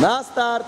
На старт!